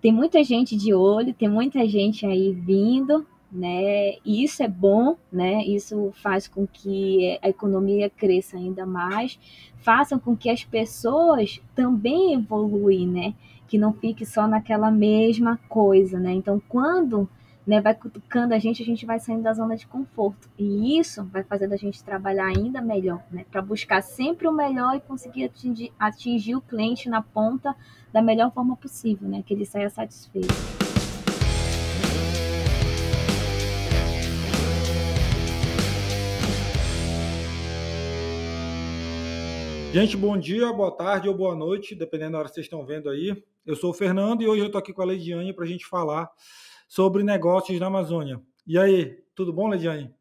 tem muita gente de olho, tem muita gente aí vindo, né? E isso é bom, né? Isso faz com que a economia cresça ainda mais, façam com que as pessoas também evoluem, né? Que não fique só naquela mesma coisa, né? Então, quando né, vai cutucando a gente, a gente vai saindo da zona de conforto. E isso vai fazendo a gente trabalhar ainda melhor, né? Para buscar sempre o melhor e conseguir atingir, atingir o cliente na ponta da melhor forma possível, né? Que ele saia satisfeito. Gente, bom dia, boa tarde ou boa noite, dependendo da hora que vocês estão vendo aí. Eu sou o Fernando e hoje eu estou aqui com a Leidiane para a gente falar sobre negócios na Amazônia. E aí, tudo bom, Leidiane?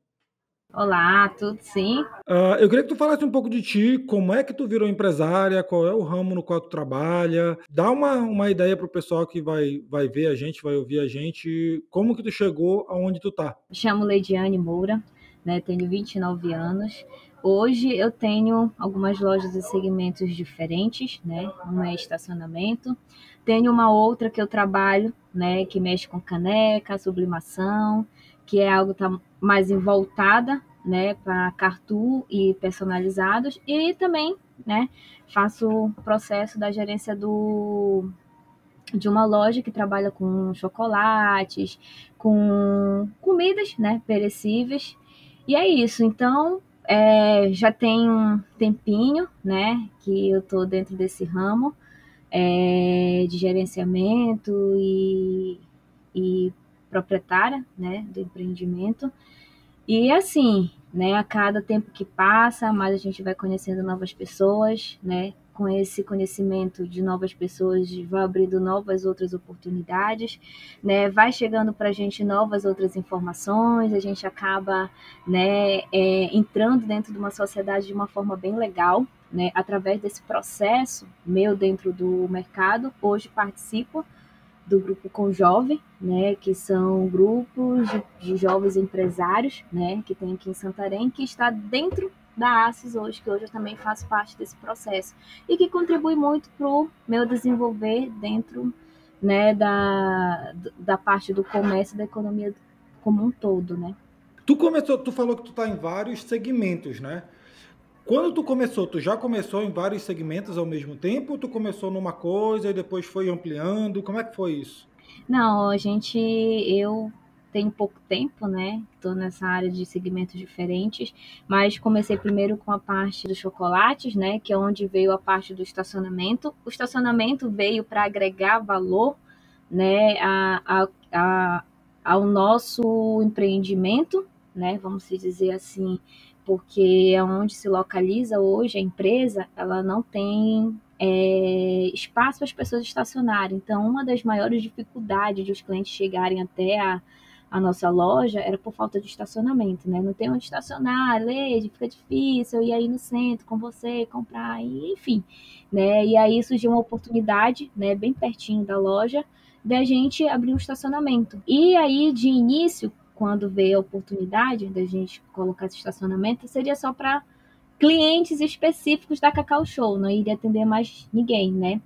Olá, tudo sim? Uh, eu queria que tu falasse um pouco de ti, como é que tu virou empresária, qual é o ramo no qual tu trabalha, dá uma, uma ideia para o pessoal que vai, vai ver a gente, vai ouvir a gente, como que tu chegou aonde tu tá. Me chamo Leidiane Moura, né, tenho 29 anos, Hoje eu tenho algumas lojas e segmentos diferentes, né? Uma é estacionamento. Tenho uma outra que eu trabalho, né? Que mexe com caneca, sublimação, que é algo tá mais voltada, né? Para cartu e personalizados. E também, né? Faço o processo da gerência do de uma loja que trabalha com chocolates, com comidas, né? Perecíveis. E é isso. Então, é, já tem um tempinho, né, que eu estou dentro desse ramo é, de gerenciamento e, e proprietária, né, do empreendimento. E assim, né, a cada tempo que passa, mais a gente vai conhecendo novas pessoas, né, com esse conhecimento de novas pessoas, vai abrindo novas outras oportunidades, né? Vai chegando para a gente novas outras informações, a gente acaba, né, é, entrando dentro de uma sociedade de uma forma bem legal, né? Através desse processo meu dentro do mercado, hoje participo do grupo Com Jovem, né, que são grupos de, de jovens empresários, né, que tem aqui em Santarém, que está dentro da ACES hoje, que hoje eu também faço parte desse processo, e que contribui muito para o meu desenvolver dentro né, da, da parte do comércio e da economia como um todo, né? Tu começou, tu falou que tu está em vários segmentos, né? Quando tu começou, tu já começou em vários segmentos ao mesmo tempo? Ou tu começou numa coisa e depois foi ampliando? Como é que foi isso? Não, a gente, eu tenho pouco tempo, né? Estou nessa área de segmentos diferentes, mas comecei primeiro com a parte dos chocolates, né? Que é onde veio a parte do estacionamento. O estacionamento veio para agregar valor, né? A, a, a, ao nosso empreendimento, né? Vamos dizer assim, porque é onde se localiza hoje a empresa, ela não tem é, espaço para as pessoas estacionarem. Então, uma das maiores dificuldades de os clientes chegarem até a a nossa loja era por falta de estacionamento, né? Não tem onde estacionar, Leide, fica difícil, ia aí no centro com você, comprar, enfim, né? E aí surgiu uma oportunidade, né, bem pertinho da loja, da gente abrir um estacionamento. E aí, de início, quando veio a oportunidade da gente colocar esse estacionamento, seria só para clientes específicos da Cacau Show, não iria atender mais ninguém, né?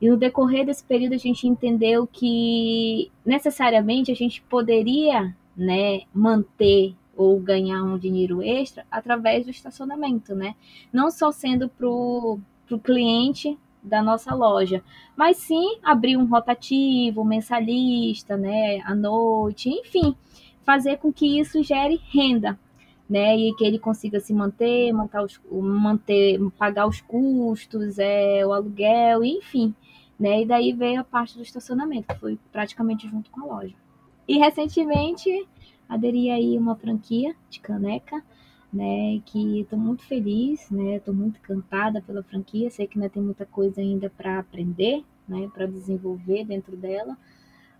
E no decorrer desse período a gente entendeu que necessariamente a gente poderia né, manter ou ganhar um dinheiro extra através do estacionamento, né? Não só sendo para o cliente da nossa loja, mas sim abrir um rotativo, um mensalista, né, à noite, enfim, fazer com que isso gere renda, né, e que ele consiga se manter, manter, os, manter pagar os custos, é, o aluguel, enfim, né? E daí veio a parte do estacionamento, que foi praticamente junto com a loja. E recentemente aderi aí uma franquia de caneca, né? Que estou muito feliz, né? Estou muito encantada pela franquia. Sei que ainda tem muita coisa ainda para aprender, né? Para desenvolver dentro dela.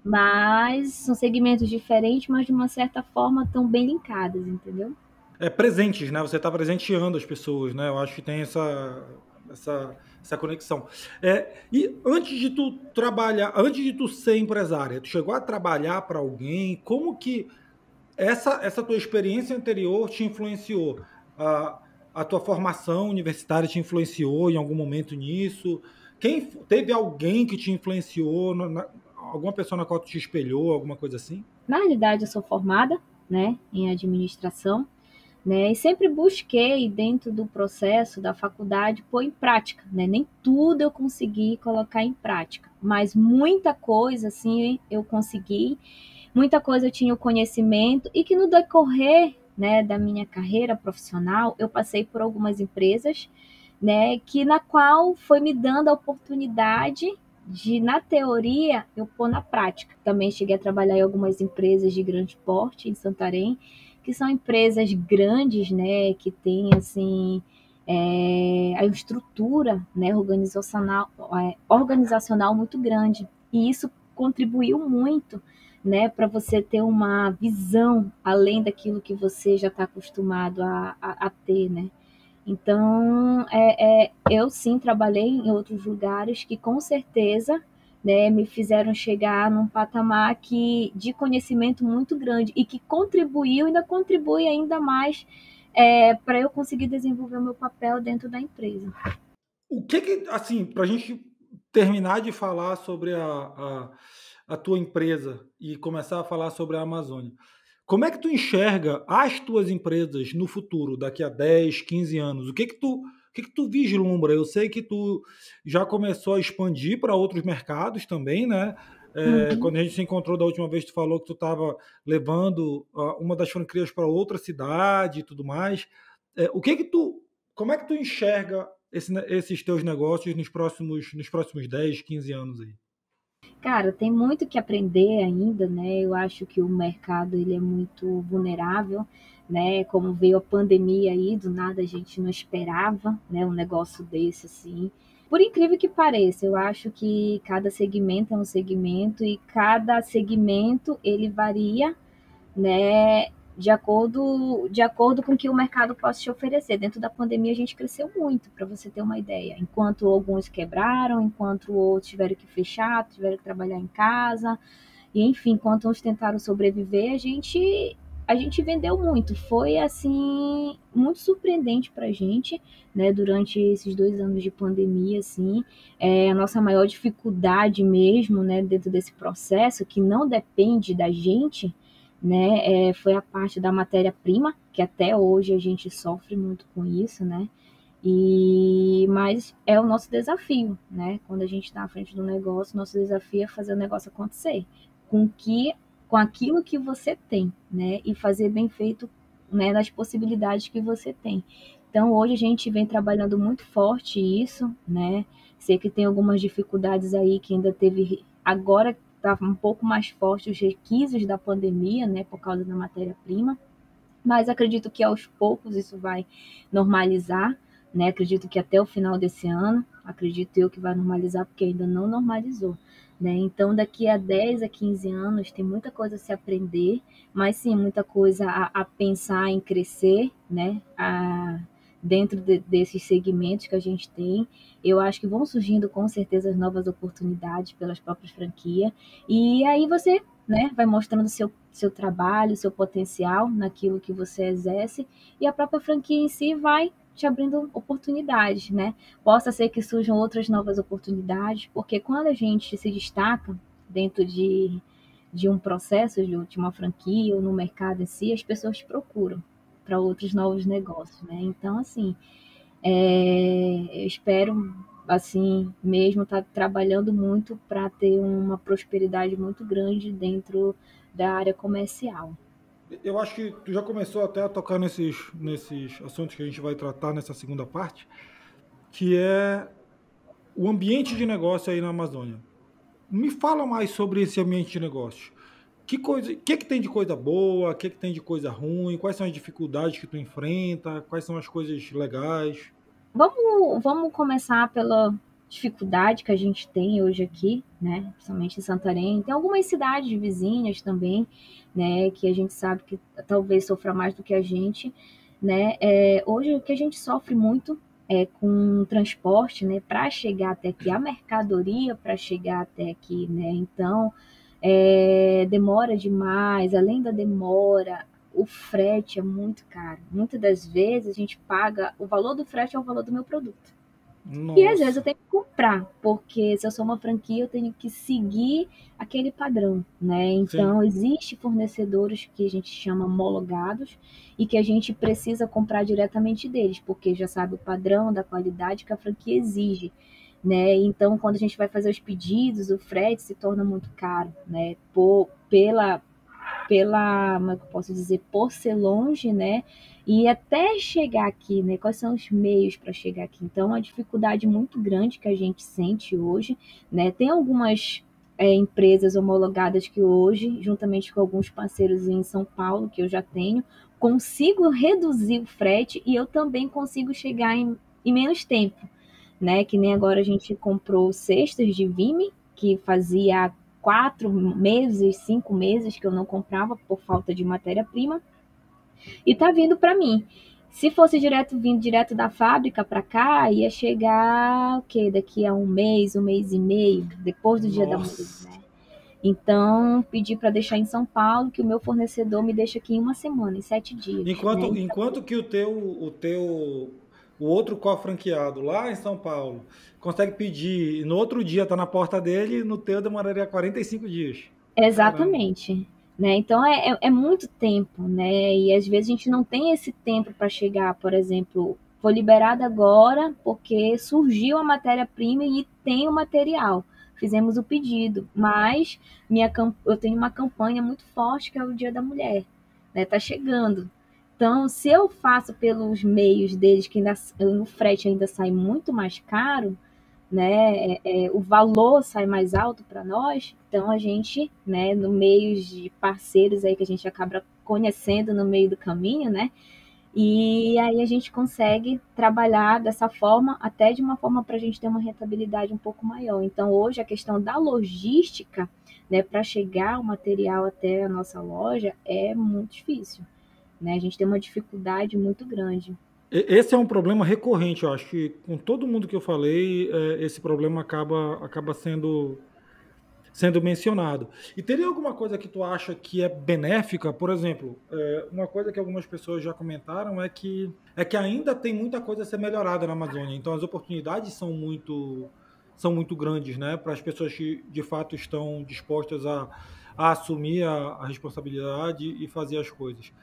Mas são segmentos diferentes, mas de uma certa forma estão bem linkadas, entendeu? É presentes, né? Você está presenteando as pessoas, né? Eu acho que tem essa essa, essa conexão. É, e antes de tu trabalhar, antes de tu ser empresária, tu chegou a trabalhar para alguém? Como que essa, essa tua experiência anterior te influenciou? A, a tua formação universitária te influenciou em algum momento nisso? Quem teve alguém que te influenciou na, alguma pessoa na qual te espelhou, alguma coisa assim? Na realidade, eu sou formada, né, em administração, né, e sempre busquei dentro do processo da faculdade pôr em prática, né? Nem tudo eu consegui colocar em prática, mas muita coisa assim eu consegui, muita coisa eu tinha o conhecimento e que no decorrer, né, da minha carreira profissional, eu passei por algumas empresas, né, que na qual foi me dando a oportunidade de, na teoria, eu pôr na prática. Também cheguei a trabalhar em algumas empresas de grande porte em Santarém, que são empresas grandes, né, que têm assim é, a estrutura, né, organizacional, é, organizacional muito grande. E isso contribuiu muito, né, para você ter uma visão além daquilo que você já está acostumado a, a, a, ter, né. Então, é, é, eu sim trabalhei em outros lugares que com certeza né, me fizeram chegar num patamar que, de conhecimento muito grande e que contribuiu, ainda contribui ainda mais é, para eu conseguir desenvolver o meu papel dentro da empresa. O que que, assim, para a gente terminar de falar sobre a, a, a tua empresa e começar a falar sobre a Amazônia, como é que tu enxerga as tuas empresas no futuro, daqui a 10, 15 anos? O que que tu, o que que tu vislumbra? Eu sei que tu já começou a expandir para outros mercados também, né? É, uhum. Quando a gente se encontrou da última vez, tu falou que tu estava levando uh, uma das franquias para outra cidade e tudo mais. É, o que que tu, como é que tu enxerga esse, esses teus negócios nos próximos, nos próximos 10, 15 anos aí? Cara, tem muito que aprender ainda, né? Eu acho que o mercado ele é muito vulnerável, né? Como veio a pandemia aí, do nada a gente não esperava, né? Um negócio desse assim. Por incrível que pareça, eu acho que cada segmento é um segmento e cada segmento ele varia, né? De acordo, de acordo com o que o mercado possa te oferecer. Dentro da pandemia, a gente cresceu muito, para você ter uma ideia. Enquanto alguns quebraram, enquanto outros tiveram que fechar, tiveram que trabalhar em casa, e enfim, enquanto uns tentaram sobreviver, a gente a gente vendeu muito. Foi assim muito surpreendente para a gente, né? Durante esses dois anos de pandemia, assim, é a nossa maior dificuldade mesmo, né? Dentro desse processo que não depende da gente, né? É, foi a parte da matéria-prima, que até hoje a gente sofre muito com isso, né? E mas é o nosso desafio, né? Quando a gente está à frente do negócio, nosso desafio é fazer o negócio acontecer, com que com aquilo que você tem, né? E fazer bem feito, né, nas possibilidades que você tem. Então hoje a gente vem trabalhando muito forte isso, né? Sei que tem algumas dificuldades aí que ainda teve agora estava um pouco mais forte os requisitos da pandemia, né, por causa da matéria-prima, mas acredito que aos poucos isso vai normalizar, né, acredito que até o final desse ano, acredito eu que vai normalizar, porque ainda não normalizou, né, então daqui a 10 a 15 anos tem muita coisa a se aprender, mas sim, muita coisa a, a pensar em crescer, né, a dentro de, desses segmentos que a gente tem. Eu acho que vão surgindo com certeza novas oportunidades pelas próprias franquias. E aí você né, vai mostrando seu, seu trabalho, seu potencial naquilo que você exerce, e a própria franquia em si vai te abrindo oportunidades, né? Possa ser que surjam outras novas oportunidades, porque quando a gente se destaca dentro de, de um processo de uma franquia ou no mercado em si, as pessoas te procuram para outros novos negócios, né? Então, assim, é, eu espero, assim, mesmo estar tá trabalhando muito para ter uma prosperidade muito grande dentro da área comercial. Eu acho que tu já começou até a tocar nesses, nesses assuntos que a gente vai tratar nessa segunda parte, que é o ambiente de negócio aí na Amazônia. Me fala mais sobre esse ambiente de negócio que coisa, que que tem de coisa boa, que que tem de coisa ruim, quais são as dificuldades que tu enfrenta, quais são as coisas legais? Vamos, vamos começar pela dificuldade que a gente tem hoje aqui, né? Principalmente em Santarém. Tem algumas cidades vizinhas também, né? Que a gente sabe que talvez sofra mais do que a gente, né? É, hoje o que a gente sofre muito é com transporte, né? Para chegar até aqui, a mercadoria para chegar até aqui, né? Então é, demora demais, além da demora, o frete é muito caro. Muitas das vezes a gente paga, o valor do frete é o valor do meu produto. Nossa. E às vezes eu tenho que comprar, porque se eu sou uma franquia, eu tenho que seguir aquele padrão, né? Então, Sim. existe fornecedores que a gente chama homologados e que a gente precisa comprar diretamente deles, porque já sabe o padrão da qualidade que a franquia exige. Né? Então, quando a gente vai fazer os pedidos, o frete se torna muito caro, né? Por, pela, pela, como é que eu posso dizer, por ser longe, né? E até chegar aqui, né? Quais são os meios para chegar aqui? Então, é uma dificuldade muito grande que a gente sente hoje, né? Tem algumas é, empresas homologadas que hoje, juntamente com alguns parceiros em São Paulo, que eu já tenho, consigo reduzir o frete e eu também consigo chegar em, em menos tempo, né? Que nem agora a gente comprou cestas de Vime, que fazia quatro meses, cinco meses que eu não comprava por falta de matéria-prima e tá vindo para mim. Se fosse direto vindo direto da fábrica para cá, ia chegar o quê? Daqui a um mês, um mês e meio, depois do Dia da Mulher. Né? Então, pedi para deixar em São Paulo, que o meu fornecedor me deixa aqui em uma semana, em sete dias. Enquanto, né? enquanto que o teu, o teu, o outro co-franqueado lá em São Paulo consegue pedir, e no outro dia tá na porta dele, no teu demoraria 45 dias. Exatamente. Caramba. Né? Então é, é, é, muito tempo, né? E às vezes a gente não tem esse tempo para chegar, por exemplo, foi liberada agora porque surgiu a matéria-prima e tem o material. Fizemos o pedido, mas minha, eu tenho uma campanha muito forte que é o Dia da Mulher, né? Tá chegando. Então, se eu faço pelos meios deles, que ainda, o frete ainda sai muito mais caro, né, é, é, o valor sai mais alto para nós, então a gente, né, no meio de parceiros aí que a gente acaba conhecendo no meio do caminho, né, e aí a gente consegue trabalhar dessa forma, até de uma forma para a gente ter uma rentabilidade um pouco maior. Então hoje a questão da logística, né, para chegar o material até a nossa loja é muito difícil, né, a gente tem uma dificuldade muito grande. Esse é um problema recorrente, eu acho que com todo mundo que eu falei, é, esse problema acaba, acaba sendo, sendo mencionado. E teria alguma coisa que tu acha que é benéfica? Por exemplo, é, uma coisa que algumas pessoas já comentaram é que, é que ainda tem muita coisa a ser melhorada na Amazônia. Então as oportunidades são muito, são muito grandes né, para as pessoas que de fato estão dispostas a, a assumir a, a responsabilidade e fazer as coisas.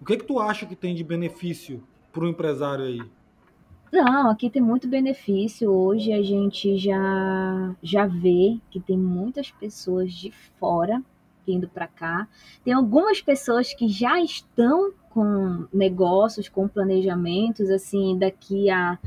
O que, que tu acha que tem de benefício para o empresário aí? Não, aqui tem muito benefício. Hoje a gente já já vê que tem muitas pessoas de fora vindo para cá. Tem algumas pessoas que já estão com negócios, com planejamentos assim daqui a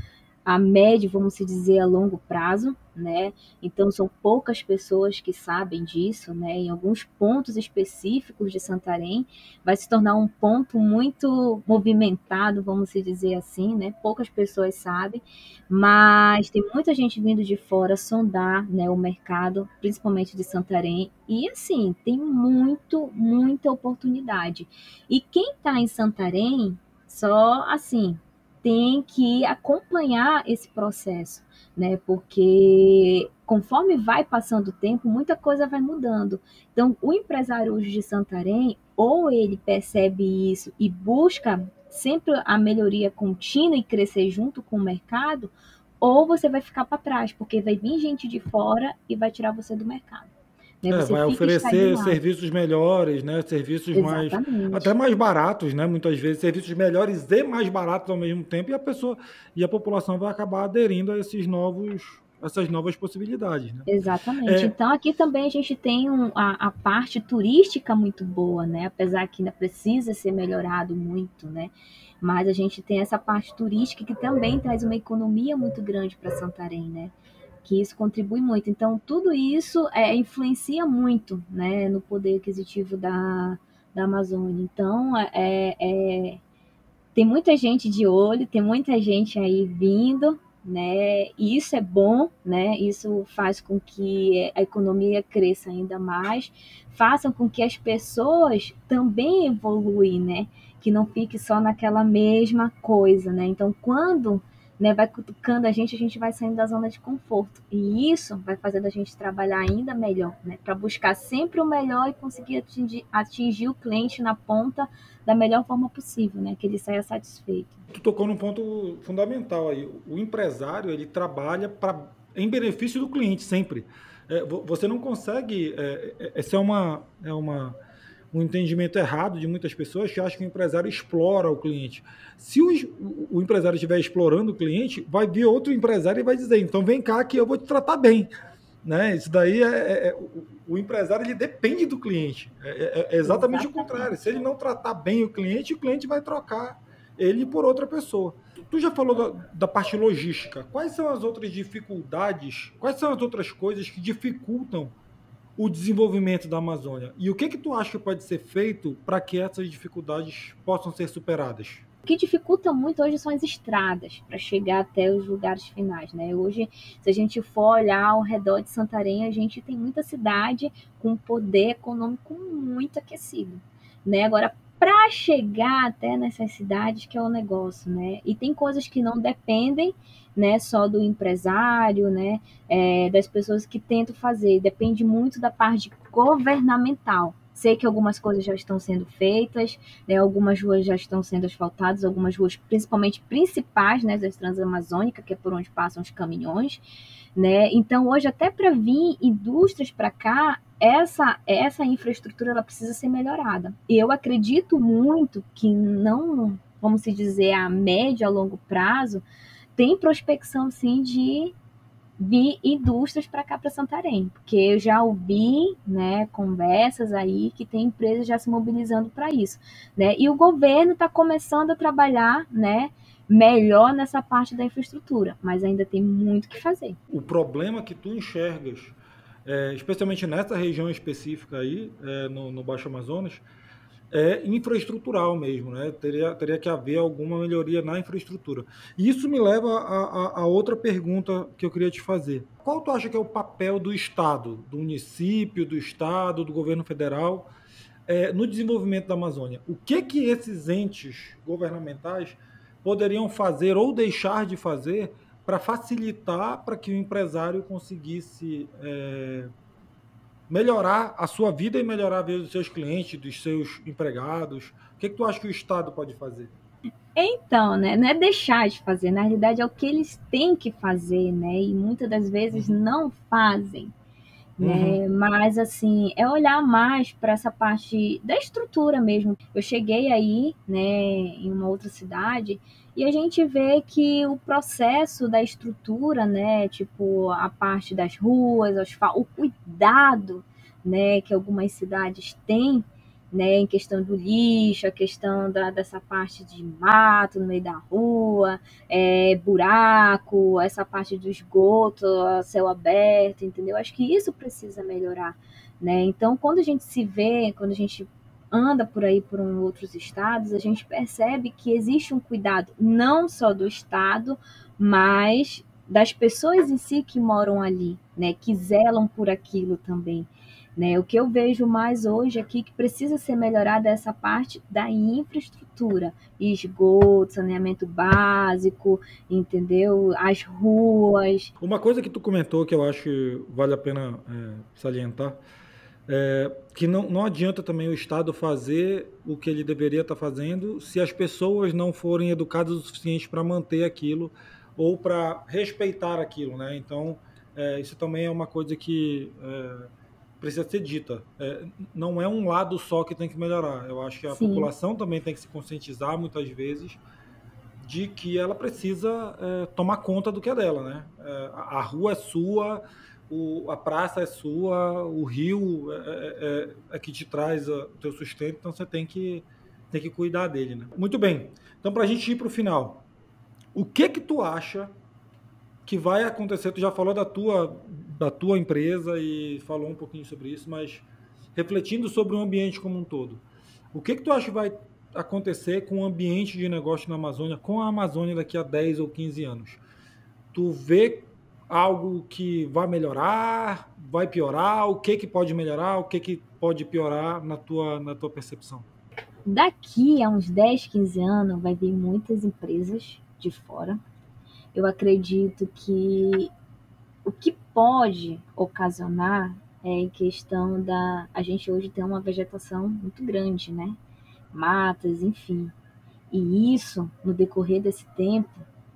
a médio, vamos dizer, a longo prazo, né? Então são poucas pessoas que sabem disso, né? Em alguns pontos específicos de Santarém vai se tornar um ponto muito movimentado, vamos dizer assim, né? Poucas pessoas sabem, mas tem muita gente vindo de fora sondar, né, o mercado, principalmente de Santarém, e assim, tem muito, muita oportunidade. E quem está em Santarém, só assim, tem que acompanhar esse processo, né? Porque conforme vai passando o tempo, muita coisa vai mudando. Então, o empresário hoje de Santarém, ou ele percebe isso e busca sempre a melhoria contínua e crescer junto com o mercado, ou você vai ficar para trás, porque vai vir gente de fora e vai tirar você do mercado. Né? É, vai oferecer serviços melhores, né? Serviços Exatamente. mais até mais baratos, né? Muitas vezes serviços melhores e mais baratos ao mesmo tempo e a pessoa e a população vai acabar aderindo a esses novos essas novas possibilidades. Né? Exatamente. É... Então aqui também a gente tem um, a, a, parte turística muito boa, né? Apesar que ainda precisa ser melhorado muito, né? Mas a gente tem essa parte turística que também traz uma economia muito grande para Santarém, né? Que isso contribui muito. Então, tudo isso é, influencia muito né, no poder aquisitivo da, da Amazônia. Então, é, é, tem muita gente de olho, tem muita gente aí vindo, né? E isso é bom, né? Isso faz com que a economia cresça ainda mais, façam com que as pessoas também evoluem, né? Que não fique só naquela mesma coisa, né? Então, quando né, vai cutucando a gente, a gente vai saindo da zona de conforto. E isso vai fazendo a gente trabalhar ainda melhor, né, para buscar sempre o melhor e conseguir atingir, atingir o cliente na ponta da melhor forma possível, né, que ele saia satisfeito. Tu tocou num ponto fundamental aí. O empresário, ele trabalha para em benefício do cliente sempre. É, você não consegue. É, é, essa é uma, é uma um entendimento errado de muitas pessoas que acham que o empresário explora o cliente. Se o, o, empresário estiver explorando o cliente, vai vir outro empresário e vai dizer: então vem cá que eu vou te tratar bem. Né? Isso daí é, é, é o, empresário ele depende do cliente. É, é, é exatamente, exatamente o contrário. Se ele não tratar bem o cliente, o cliente vai trocar ele por outra pessoa. Tu já falou da, da, parte logística. Quais são as outras dificuldades? Quais são as outras coisas que dificultam o desenvolvimento da Amazônia? E o que que tu acha que pode ser feito para que essas dificuldades possam ser superadas? O que dificulta muito hoje são as estradas para chegar até os lugares finais, né? Hoje, se a gente for olhar ao redor de Santarém, a gente tem muita cidade com poder econômico muito aquecido, né? Agora, para chegar até nessas cidades que é o negócio, né? E tem coisas que não dependem, né, só do empresário, né, é, das pessoas que tentam fazer. Depende muito da parte governamental. Sei que algumas coisas já estão sendo feitas, né, algumas ruas já estão sendo asfaltadas, algumas ruas, principalmente principais, né, das Transamazônicas, que é por onde passam os caminhões, né? Então, hoje, até para vir indústrias para cá, essa, essa infraestrutura ela precisa ser melhorada. E eu acredito muito que não, vamos se dizer, a médio a longo prazo, tem prospecção sim de vir indústrias para cá para Santarém, porque eu já ouvi, né, conversas aí que tem empresas já se mobilizando para isso, né? E o governo está começando a trabalhar, né, melhor nessa parte da infraestrutura, mas ainda tem muito que fazer. O problema que tu enxergas é, especialmente nessa região específica aí, é, no, no, Baixo Amazonas, é infraestrutural mesmo, né? Teria, teria que haver alguma melhoria na infraestrutura. E isso me leva a, a, a, outra pergunta que eu queria te fazer. Qual tu acha que é o papel do Estado, do município, do Estado, do governo federal, é, no desenvolvimento da Amazônia? O que que esses entes governamentais poderiam fazer ou deixar de fazer para facilitar para que o empresário conseguisse é, melhorar a sua vida e melhorar a vida dos seus clientes, dos seus empregados? O que, que tu acha que o Estado pode fazer? Então, né, não é deixar de fazer, na realidade é o que eles têm que fazer, né, e muitas das vezes uhum. não fazem, né, uhum. mas assim, é olhar mais para essa parte da estrutura mesmo. Eu cheguei aí, né, em uma outra cidade e a gente vê que o processo da estrutura, né, tipo a parte das ruas, o cuidado, né, que algumas cidades têm, né, em questão do lixo, a questão da, dessa parte de mato no meio da rua, é, buraco, essa parte do esgoto, céu aberto, entendeu? Acho que isso precisa melhorar, né? Então, quando a gente se vê, quando a gente anda por aí por um, outros estados, a gente percebe que existe um cuidado não só do estado, mas das pessoas em si que moram ali, né, que zelam por aquilo também. Né? O que eu vejo mais hoje aqui que precisa ser melhorada é essa parte da infraestrutura, esgoto, saneamento básico, entendeu? As ruas. Uma coisa que tu comentou que eu acho vale a pena é, salientar é, que não, não adianta também o Estado fazer o que ele deveria estar fazendo se as pessoas não forem educadas o suficiente para manter aquilo ou para respeitar aquilo, né? Então, é, isso também é uma coisa que é, precisa ser dita. É, não é um lado só que tem que melhorar. Eu acho que a Sim. população também tem que se conscientizar muitas vezes de que ela precisa é, tomar conta do que é dela, né? É, a rua é sua, o, a praça é sua, o rio é, é, é, é que te traz o teu sustento, então você tem que, tem que cuidar dele. Né? Muito bem. Então, para a gente ir para o final, o que que tu acha que vai acontecer? Tu já falou da tua, da tua empresa e falou um pouquinho sobre isso, mas refletindo sobre o ambiente como um todo, o que que tu acha que vai acontecer com o ambiente de negócio na Amazônia, com a Amazônia daqui a 10 ou 15 anos? Tu vê algo que vai melhorar, vai piorar? O que que pode melhorar? O que que pode piorar na tua, na tua percepção? Daqui a uns 10, 15 anos vai vir muitas empresas de fora. eu acredito que o que pode ocasionar é em questão da. A gente hoje tem uma vegetação muito grande, né? Matas, enfim. E isso, no decorrer desse tempo,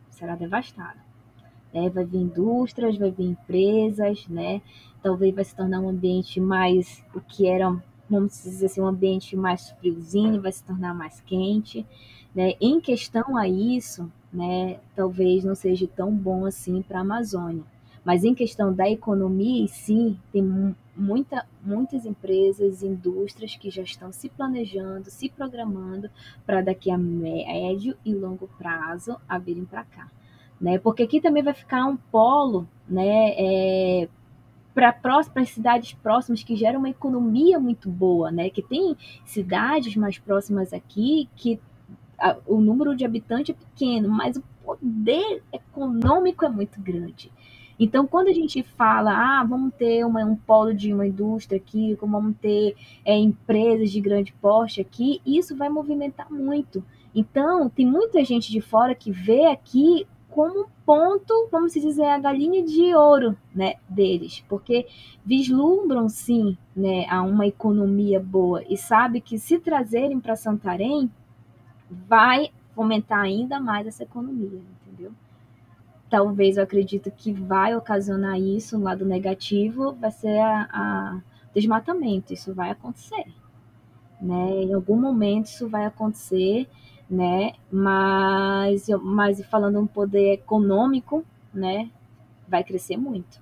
será devastado. Né? Vai vir indústrias, vai vir empresas, né? Talvez vai se tornar um ambiente mais o que era, vamos dizer assim, um ambiente mais friozinho, vai se tornar mais quente. Né? Em questão a isso, né, talvez não seja tão bom assim para a Amazônia. Mas em questão da economia em si, tem muita, muitas empresas, indústrias que já estão se planejando, se programando para daqui a médio e longo prazo virem para cá. Né? Porque aqui também vai ficar um polo né, é, para as cidades próximas que geram uma economia muito boa, né? Que tem cidades mais próximas aqui que a, o número de habitantes é pequeno, mas o poder econômico é muito grande. Então, quando a gente fala, ah, vamos ter uma, um polo de uma indústria aqui, como vamos ter é, empresas de grande porte aqui, isso vai movimentar muito. Então, tem muita gente de fora que vê aqui como um ponto, vamos dizer, a galinha de ouro né, deles, porque vislumbram sim né, a uma economia boa e sabe que se trazerem para Santarém, vai fomentar ainda mais essa economia, entendeu? talvez eu acredito que vai ocasionar isso, um lado negativo, vai ser a, a desmatamento. Isso vai acontecer, né? Em algum momento isso vai acontecer, né? Mas, mas falando um poder econômico, né? Vai crescer muito.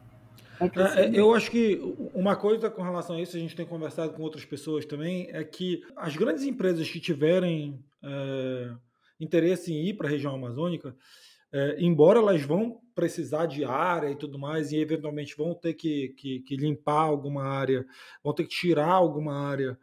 Vai crescer é, muito. Eu acho que uma coisa com relação a isso, a gente tem conversado com outras pessoas também, é que as grandes empresas que tiverem é, interesse em ir para a região amazônica, é, embora elas vão precisar de área e tudo mais, e eventualmente vão ter que, que, que limpar alguma área, vão ter que tirar alguma área,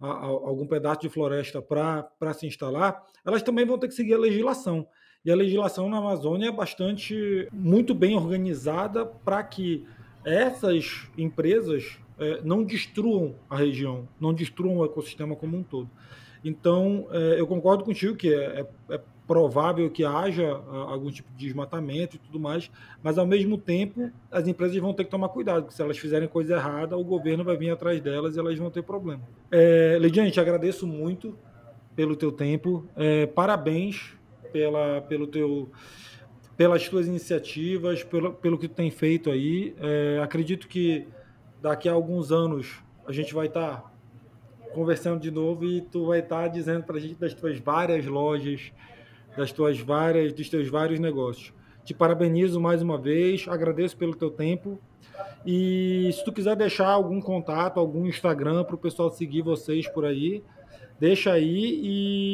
a, a, algum pedaço de floresta para se instalar, elas também vão ter que seguir a legislação. E a legislação na Amazônia é bastante, muito bem organizada para que essas empresas é, não destruam a região, não destruam o ecossistema como um todo. Então, é, eu concordo contigo que é, é, é provável que haja ah, algum tipo de desmatamento e tudo mais, mas ao mesmo tempo as empresas vão ter que tomar cuidado, porque se elas fizerem coisa errada, o governo vai vir atrás delas e elas vão ter problema. É, Lidiane, te agradeço muito pelo teu tempo, é, parabéns pela, pelo teu, pelas tuas iniciativas, pelo, pelo que tu tem feito aí. É, acredito que daqui a alguns anos a gente vai estar tá conversando de novo e tu vai estar tá dizendo para a gente das tuas várias lojas das tuas várias, dos teus vários negócios. Te parabenizo mais uma vez, agradeço pelo teu tempo. E se tu quiser deixar algum contato, algum Instagram para o pessoal seguir vocês por aí, deixa aí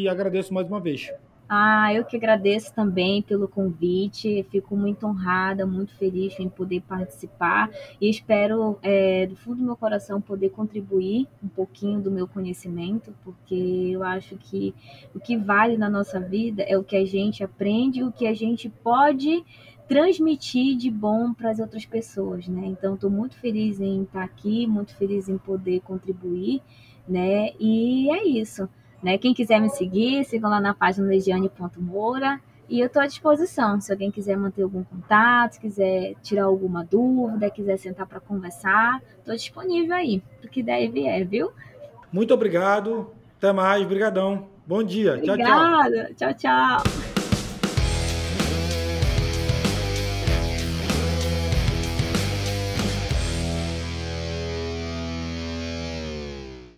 e agradeço mais uma vez. Ah, eu que agradeço também pelo convite. Fico muito honrada, muito feliz em poder participar e espero, é, do fundo do meu coração, poder contribuir um pouquinho do meu conhecimento, porque eu acho que o que vale na nossa vida é o que a gente aprende, o que a gente pode transmitir de bom para as outras pessoas, né? Então, estou muito feliz em estar aqui, muito feliz em poder contribuir, né? E é isso. Né? Quem quiser me seguir, sigam lá na página legiane.moura. E eu estou à disposição. Se alguém quiser manter algum contato, quiser tirar alguma dúvida, quiser sentar para conversar, estou disponível aí, do que der e vier, viu? Muito obrigado. Até mais. Obrigadão. Bom dia. Obrigada. tchau, tchau. tchau, tchau.